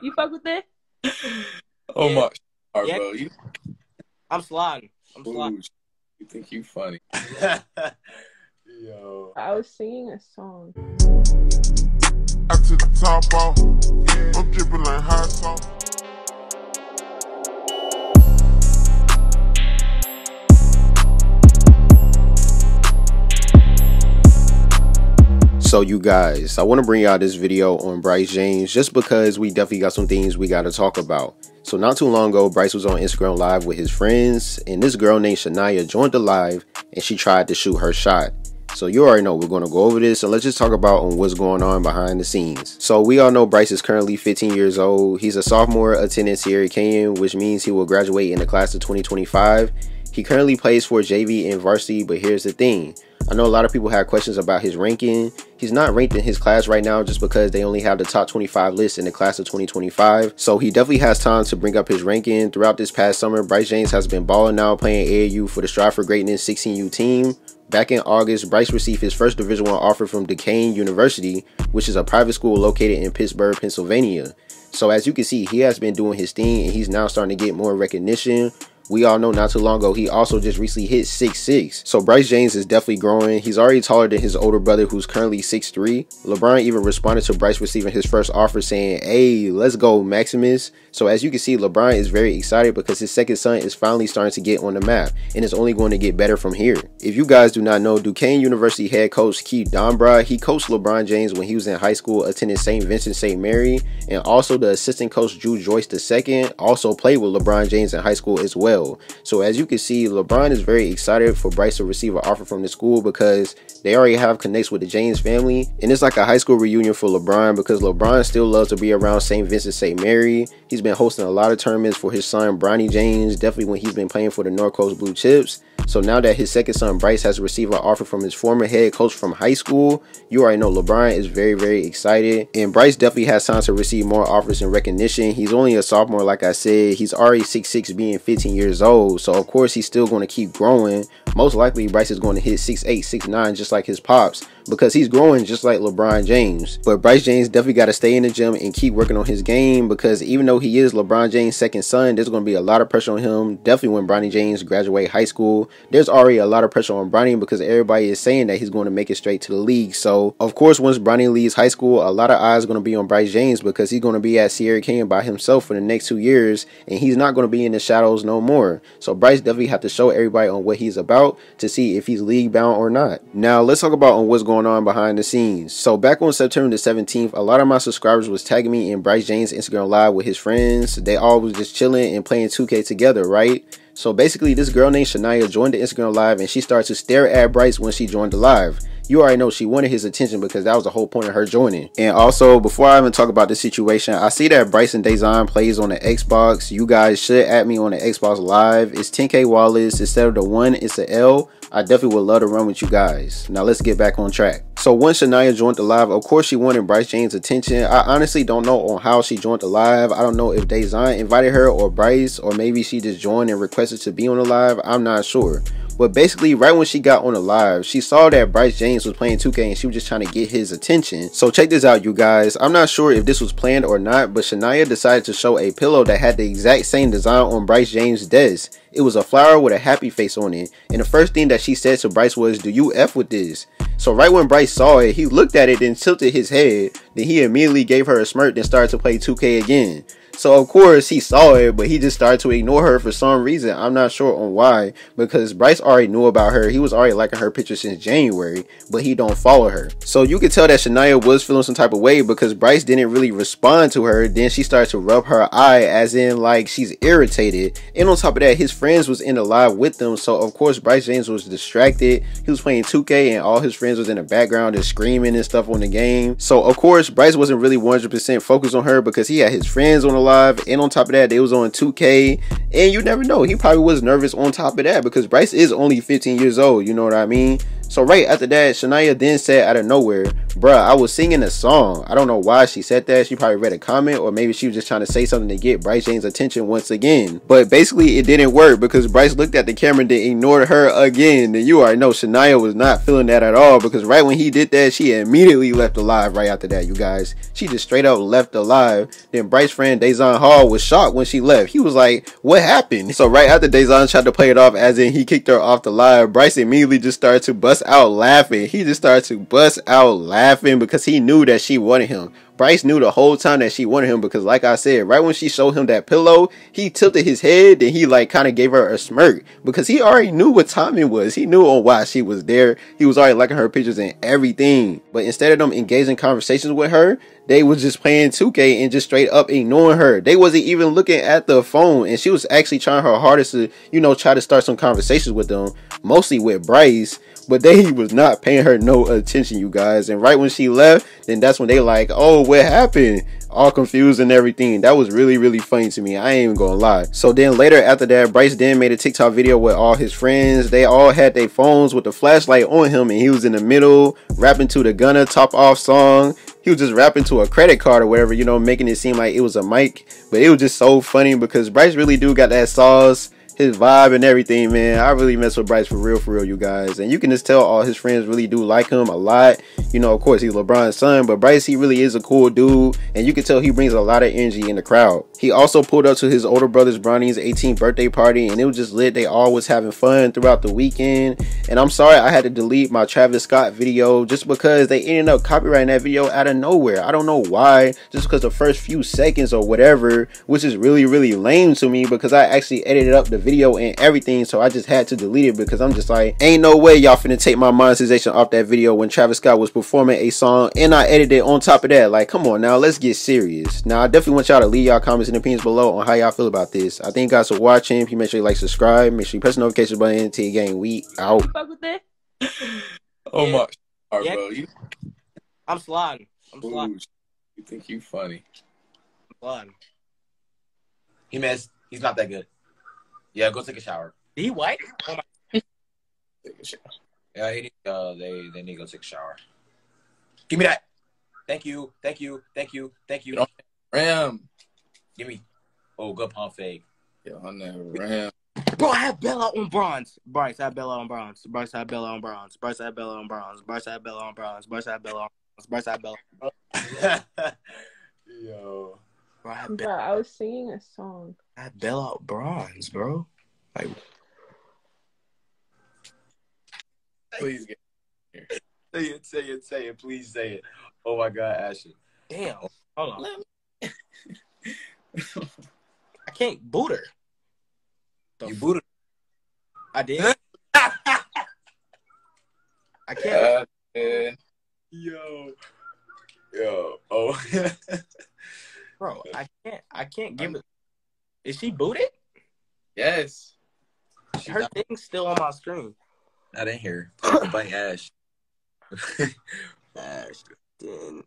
You fuck with that? Oh Yeah. my, God, Yeah. bro. You, I'm sliding. I'm ooh, sliding. you think you funny? Yo. I was singing a song. I took the top off. I'm dripping like hot sauce. So you guys, I want to bring y'all this video on Bryce James just because we definitely got some things we got to talk about. So not too long ago, Bryce was on Instagram live with his friends and this girl named Shania joined the live and she tried to shoot her shot. So you already know we're going to go over this and let's just talk about on what's going on behind the scenes. So we all know Bryce is currently 15 years old. He's a sophomore attending Sierra Canyon, which means he will graduate in the class of 2025. He currently plays for JV and varsity, but here's the thing. I know a lot of people have questions about his ranking. He's not ranked in his class right now just because they only have the top 25 list in the class of 2025. So he definitely has time to bring up his ranking. Throughout this past summer, Bryce James has been balling out playing AAU for the Strive for Greatness 16U team. Back in August, Bryce received his first Division One offer from Duquesne University, which is a private school located in Pittsburgh, Pennsylvania. So as you can see, he has been doing his thing and he's now starting to get more recognition. We all know not too long ago he also just recently hit 6'6. So Bryce James is definitely growing. He's already taller than his older brother who's currently 6'3. LeBron even responded to Bryce receiving his first offer saying, Hey, let's go, Maximus. So as you can see, LeBron is very excited because his second son is finally starting to get on the map and it's only going to get better from here. If you guys do not know, Duquesne University head coach Keith Dambrot, he coached LeBron James when he was in high school attending St. Vincent St. Mary and also the assistant coach Dru Joyce II also played with LeBron James in high school as well. So as you can see, LeBron is very excited for Bryce to receive an offer from the school because they already have connects with the James family. And it's like a high school reunion for LeBron because LeBron still loves to be around St. Vincent St. Mary. He's been hosting a lot of tournaments for his son Bronny James, definitely when he's been playing for the North Coast Blue Chips. So now that his second son Bryce has received an offer from his former head coach from high school, you already know LeBron is very, very excited. And Bryce definitely has time to receive more offers and recognition. He's only a sophomore, like I said. He's already 6'6 being 15 years old. So of course he's still going to keep growing. Most likely Bryce is going to hit 6'8, 6'9 just like his pops because he's growing just like LeBron James. But Bryce James definitely got to stay in the gym and keep working on his game because even though he is LeBron James' second son, there's going to be a lot of pressure on him. Definitely when Bronny James graduate high school, there's already a lot of pressure on Bronny because everybody is saying that he's going to make it straight to the league. So of course, once Bronny leaves high school, a lot of eyes are going to be on Bryce James because he's going to be at Sierra Canyon by himself for the next two years, and he's not going to be in the shadows no more. So Bryce definitely have to show everybody on what he's about to see if he's league bound or not. Now let's talk about on what's going on behind the scenes. So back on September the 17th, a lot of my subscribers was tagging me in Bryce James Instagram live with his friends. They all was just chilling and playing 2K together, right? So basically, this girl named Shania joined the Instagram live and she started to stare at Bryce when she joined the live. You already know she wanted his attention because that was the whole point of her joining. And also, before I even talk about this situation, I see that Bryce and Dazon plays on the Xbox. You guys should add me on the Xbox Live. It's 10K Wallace. Instead of the one, it's a L. I definitely would love to run with you guys. Now let's get back on track. So once Shania joined the live, of course she wanted Bryce James' attention. I honestly don't know on how she joined the live. I don't know if Dazon invited her or Bryce, or maybe she just joined and requested to be on the live. I'm not sure. But basically, right when she got on the live, she saw that Bryce James was playing 2K and she was just trying to get his attention. So check this out, you guys. I'm not sure if this was planned or not, but Shania decided to show a pillow that had the exact same design on Bryce James' desk. It was a flower with a happy face on it. And the first thing that she said to Bryce was, Do you F with this? So right when Bryce saw it, he looked at it and tilted his head. Then he immediately gave her a smirk and started to play 2K again. So of course he saw it, but he just started to ignore her for some reason. I'm not sure on why, because Bryce already knew about her. He was already liking her picture since January, but he don't follow her. So you could tell that Shania was feeling some type of way because Bryce didn't really respond to her. Then she started to rub her eye as in like she's irritated. And on top of that, his friends was in the live with them. So of course Bryce James was distracted. He was playing 2K and all his friends was in the background just screaming and stuff on the game. So of course Bryce wasn't really 100% focused on her because he had his friends on the live and on top of that they was on 2k and you never know he probably was nervous on top of that because bryce is only 15 years old you know what i mean So right after that, Shania then said out of nowhere, bruh, I was singing a song. I don't know why she said that. She probably read a comment or maybe she was just trying to say something to get Bryce James' attention once again. But basically it didn't work because Bryce looked at the camera and then ignored her again. And you already know Shania was not feeling that at all because right when he did that, she immediately left the live right after that, you guys. She just straight up left the live. Then Bryce friend Dazon Hall was shocked when she left. He was like, what happened? So right after Dazon tried to play it off as in he kicked her off the live, Bryce immediately just started to bust out laughing. He just started to bust out laughing because he knew that she wanted him. Bryce knew the whole time that she wanted him because, like I said, right when she showed him that pillow, he tilted his head and he like kind of gave her a smirk because he already knew what it was. He knew on why she was there. He was already liking her pictures and everything. But instead of them engaging conversations with her, they was just playing 2K and just straight up ignoring her. They wasn't even looking at the phone, and she was actually trying her hardest to, you know, try to start some conversations with them, mostly with Bryce. But they was not paying her no attention, you guys. And right when she left, then that's when they like, oh, what happened? All confused and everything. That was really, really funny to me. I ain't even gonna lie. So then later after that, Bryce then made a TikTok video with all his friends. They all had their phones with the flashlight on him, and he was in the middle rapping to the Gunna Top Off song he was just rapping to a credit card or whatever, you know, making it seem like it was a mic. But it was just so funny because Bryce really do got that sauce his vibe and everything, man. I really mess with Bryce for real, for real, you guys. And you can just tell all his friends really do like him a lot. You know, of course, he's LeBron's son, but Bryce, he really is a cool dude. And you can tell he brings a lot of energy in the crowd. He also pulled up to his older brother's Bronny's 18th birthday party, and it was just lit. They all was having fun throughout the weekend. And I'm sorry I had to delete my Travis Scott video just because they ended up copyrighting that video out of nowhere. I don't know why, just because the first few seconds or whatever, which is really, really lame to me because I actually edited up the video and everything. So I just had to delete it because I'm just like, ain't no way y'all finna take my monetization off that video when Travis Scott was performing a song and I edited it on top of that. Like, come on now, let's get serious. Now, I definitely want y'all to leave y'all comments and opinions below on how y'all feel about this. I thank you guys for watching. If you make sure you like, subscribe, make sure you press the notification button. Until you gang, we out. Fuck with that. Oh Yeah. my, God, Yeah. bro. You, I'm sliding. I'm sliding. Ooh, you think you funny? I'm sliding. He missed. He's not that good. Yeah, go take a shower. Did he white? Oh my. Take a shot. Yeah, he uh, they they need to go take a shower. Give me that. Thank you. Thank you. Thank you. Thank you. Ram. Give me. Oh, good pump fake. Yeah, on that Ram. Bro, I had Bella on bronze. Bryce had Bella on bronze. Bryce had Bella on bronze. Bryce had Bella on bronze. Bryce had Bella on bronze. Bryce had Bella on bronze. Bryce had Bella. Yo. Bro, I had, Bro, Bella, I was singing a song. I had Bella on bronze, bro. Like, Please get. Say it. Say it. Say it. Please say it. Oh my God, Ashley. damn. Hold on. Let me. I can't boot her. The You f- booted. I did. I can't. Uh. Yo. Yo. Oh. Bro, I can't. I can't give um, it. Is she booted? yes. Her thing's still on my screen. I didn't hear. here. By Ash. Ashton.